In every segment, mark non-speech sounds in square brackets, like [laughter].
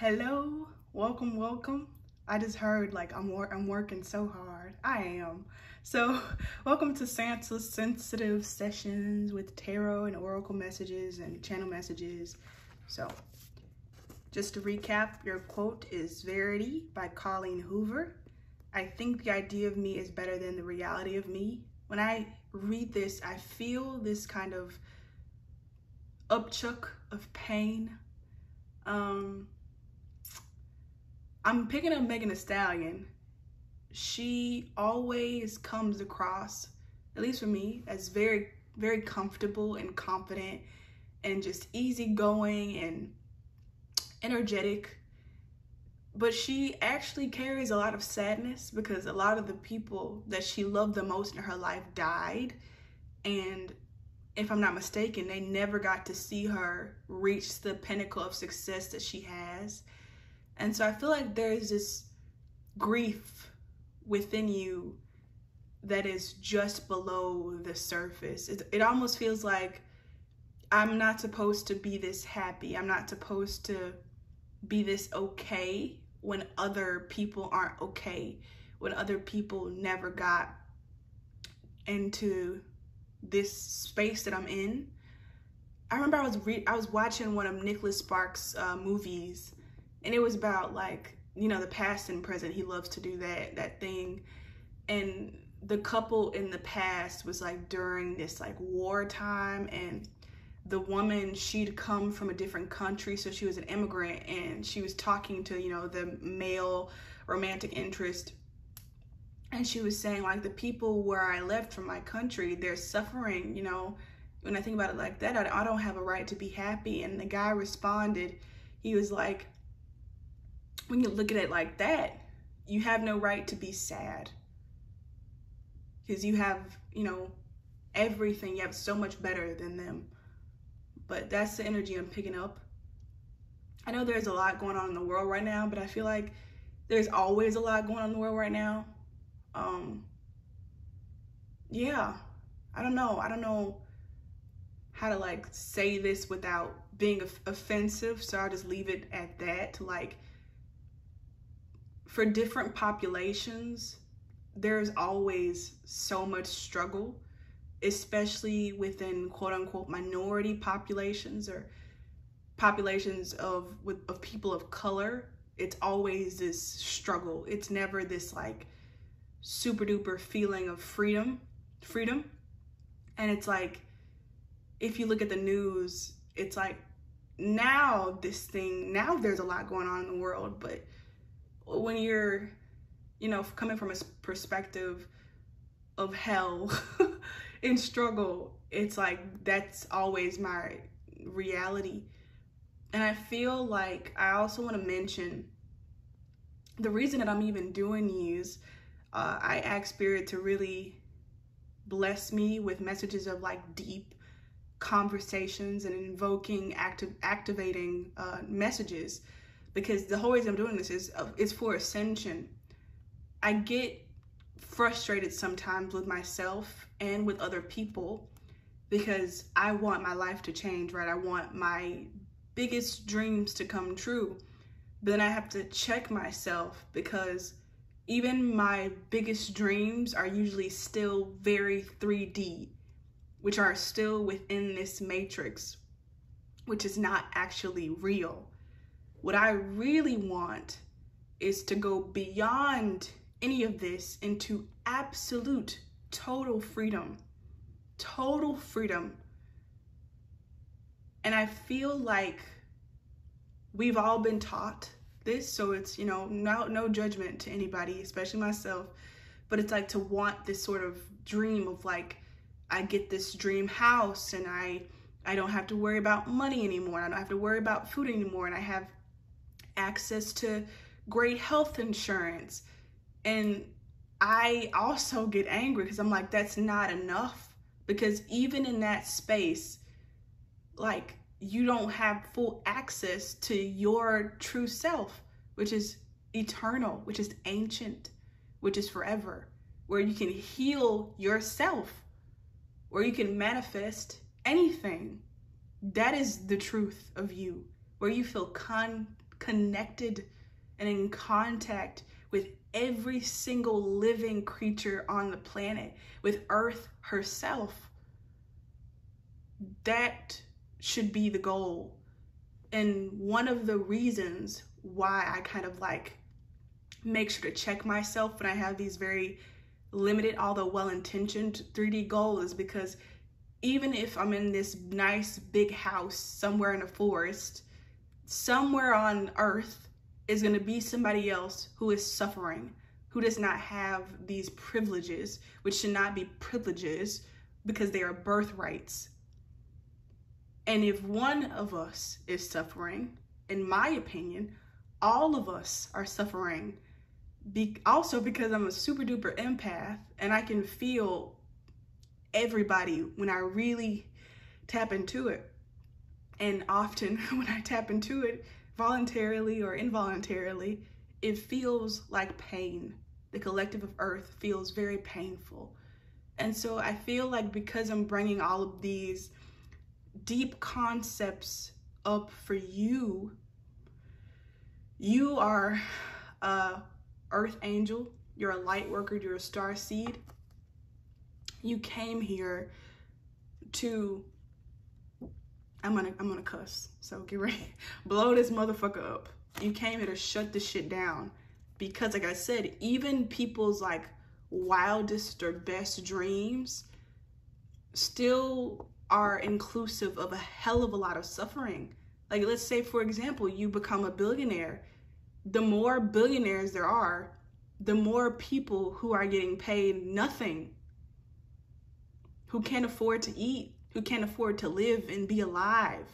Hello, welcome, welcome. I just heard like I'm wor- I'm working so hard. I am. So, [laughs] welcome to Santa's sensitive sessions with tarot and oracle messages and channel messages. So, just to recap, your quote is Verity by Colleen Hoover. I think the idea of me is better than the reality of me. When I read this, I feel this kind of upchuck of pain. Um, I'm picking up Megan Thee Stallion. She always comes across, at least for me, as very, very comfortable and confident and just easygoing and energetic. But she actually carries a lot of sadness because a lot of the people that she loved the most in her life died. And if I'm not mistaken, they never got to see her reach the pinnacle of success that she has. And so I feel like there's this grief within you that is just below the surface. It, it almost feels like I'm not supposed to be this happy. I'm not supposed to be this okay when other people aren't okay, when other people never got into this space that I'm in. I remember I was re- I was watching one of Nicholas Sparks' uh, movies and it was about like you know the past and present. He loves to do that that thing. And the couple in the past was like during this like wartime and the woman she'd come from a different country so she was an immigrant and she was talking to you know the male romantic interest. And she was saying like the people where i left from my country they're suffering you know? When i think about it like that i, I don't have a right to be happy. And the guy responded he was like when you look at it like that, you have no right to be sad. Because you have, you know, everything. You have so much better than them. But that's the energy I'm picking up. I know there's a lot going on in the world right now, but I feel like there's always a lot going on in the world right now. Um, yeah, I don't know. I don't know how to like say this without being offensive, so I'll just leave it at that. To like, for different populations, there's always so much struggle, especially within quote unquote minority populations or populations of with of people of color. It's always this struggle. It's never this like super duper feeling of freedom, freedom. And it's like if you look at the news, it's like now this thing, now there's a lot going on in the world, but when you're, you know, coming from a perspective of hell [laughs] and struggle, it's like that's always my reality. And I feel like I also want to mention the reason that I'm even doing these. Uh, I ask Spirit to really bless me with messages of like deep conversations and invoking, active, activating uh, messages because the whole reason I'm doing this is uh, it's for ascension. I get frustrated sometimes with myself and with other people because I want my life to change, right? I want my biggest dreams to come true. But then I have to check myself because even my biggest dreams are usually still very 3D, which are still within this matrix, which is not actually real. What I really want is to go beyond any of this into absolute total freedom. Total freedom. And I feel like we've all been taught this, so it's, you know, no, no judgment to anybody, especially myself, but it's like to want this sort of dream of like, I get this dream house and I I don't have to worry about money anymore. I don't have to worry about food anymore. And I have access to great health insurance. And I also get angry because I'm like, that's not enough. Because even in that space, like, you don't have full access to your true self, which is eternal, which is ancient, which is forever, where you can heal yourself, where you can manifest anything. That is the truth of you, where you feel con connected and in contact with every single living creature on the planet, with Earth herself. That should be the goal. And one of the reasons why I kind of like make sure to check myself when I have these very limited, although well intentioned 3D goals is because even if I'm in this nice big house somewhere in a forest, somewhere on earth is going to be somebody else who is suffering, who does not have these privileges, which should not be privileges because they are birthrights. And if one of us is suffering, in my opinion, all of us are suffering. Be also because I'm a super duper empath and I can feel everybody when I really tap into it. And often [laughs] when I tap into it, voluntarily or involuntarily, it feels like pain. The collective of earth feels very painful. And so I feel like because I'm bringing all of these deep concepts up for you, you are a earth angel, you're a light worker, you're a star seed, you came here to I'm gonna I'm gonna cuss. So get ready. [laughs] Blow this motherfucker up. You came here to shut this shit down. Because like I said, even people's like wildest or best dreams still are inclusive of a hell of a lot of suffering. Like let's say for example, you become a billionaire. The more billionaires there are, the more people who are getting paid nothing who can't afford to eat, who can't afford to live and be alive.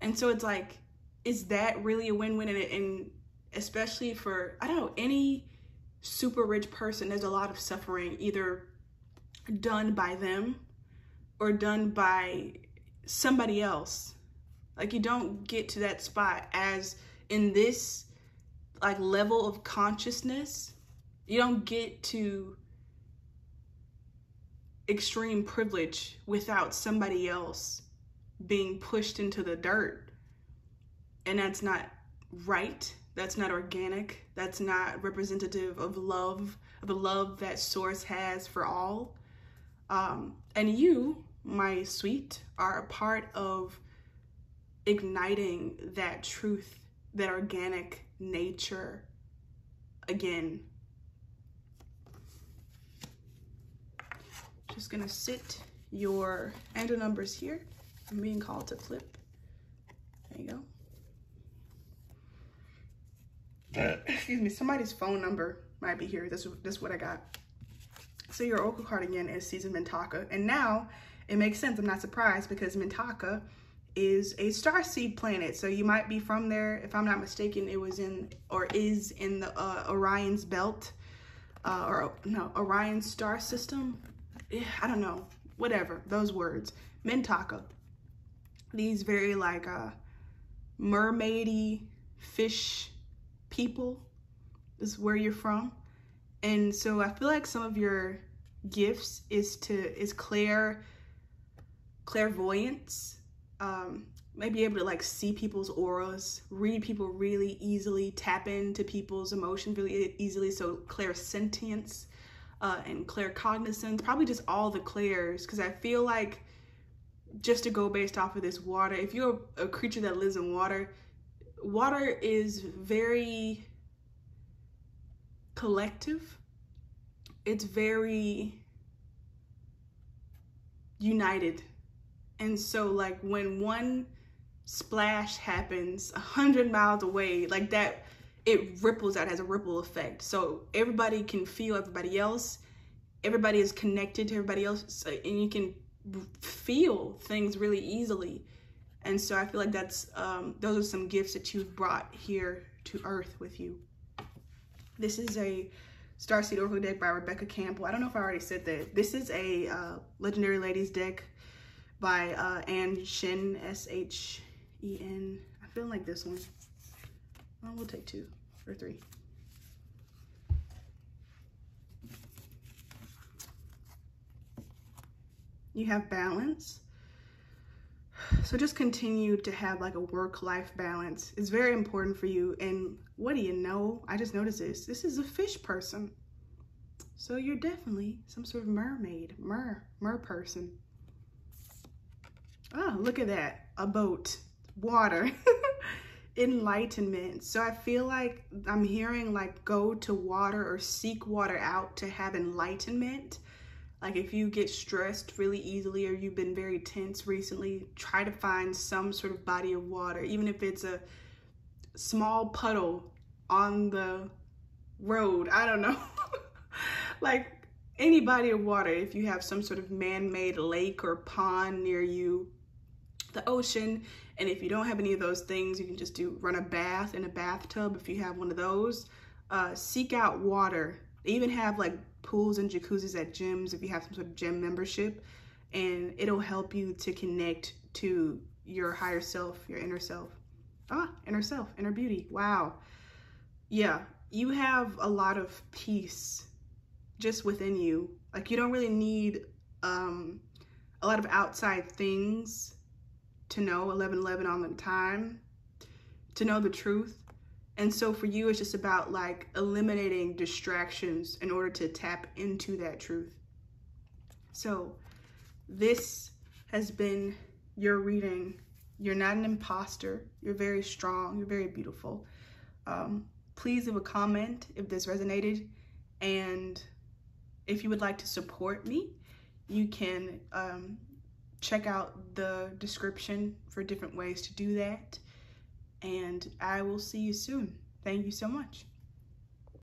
And so it's like, is that really a win-win? And, and especially for, I don't know, any super rich person, there's a lot of suffering either done by them or done by somebody else. Like you don't get to that spot as in this like level of consciousness, you don't get to extreme privilege without somebody else being pushed into the dirt. And that's not right. That's not organic. That's not representative of love, of the love that Source has for all. Um, and you, my sweet, are a part of igniting that truth, that organic nature again just gonna sit your angel numbers here. I'm being called to flip. There you go. Excuse me, somebody's phone number might be here. This, this is what I got. So your Oracle card again is Season Mintaka. And now it makes sense. I'm not surprised because Mintaka is a star seed planet. So you might be from there. If I'm not mistaken, it was in or is in the uh, Orion's belt uh, or no, Orion star system. I don't know, whatever, those words. Mintaka. These very like uh, mermaidy fish people is where you're from. And so I feel like some of your gifts is to is clair clairvoyance um maybe able to like see people's auras read people really easily tap into people's emotions really easily so clairsentience uh, and claircognizance, probably just all the clairs, because I feel like just to go based off of this water, if you're a creature that lives in water, water is very collective. It's very united. And so like when one splash happens a hundred miles away, like that it ripples out, has a ripple effect. So everybody can feel everybody else. Everybody is connected to everybody else, and you can feel things really easily. And so I feel like that's um, those are some gifts that you've brought here to Earth with you. This is a Starseed Oracle deck by Rebecca Campbell. I don't know if I already said that. This is a uh, Legendary Ladies deck by uh, Ann Shen, S-H-E-N. I feel like this one. Well, take two or three. You have balance, So just continue to have like a work-life balance. It's very important for you. And what do you know? I just noticed this. This is a fish person. So you're definitely some sort of mermaid, mer, mer person. Oh, look at that. A boat, water, [laughs] enlightenment. So I feel like I'm hearing like go to water or seek water out to have enlightenment. Like if you get stressed really easily or you've been very tense recently, try to find some sort of body of water, even if it's a small puddle on the road. I don't know. [laughs] like any body of water, if you have some sort of man-made lake or pond near you, the ocean, and if you don't have any of those things, you can just do run a bath in a bathtub if you have one of those. Uh, seek out water. They even have like pools and jacuzzis at gyms if you have some sort of gym membership, and it'll help you to connect to your higher self, your inner self. Ah, inner self, inner beauty. Wow. Yeah, you have a lot of peace just within you. Like you don't really need um, a lot of outside things to know 1111 on the time, to know the truth. And so for you, it's just about like eliminating distractions in order to tap into that truth. So this has been your reading. You're not an imposter. You're very strong. You're very beautiful. Um, please leave a comment if this resonated. And if you would like to support me, you can um, check out the description for different ways to do that. And I will see you soon. Thank you so much.